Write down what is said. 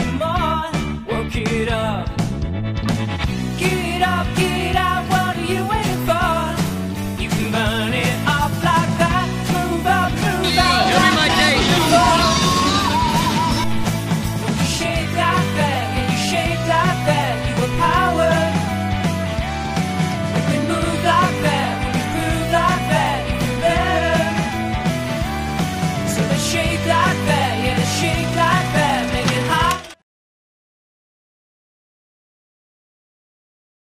anymore.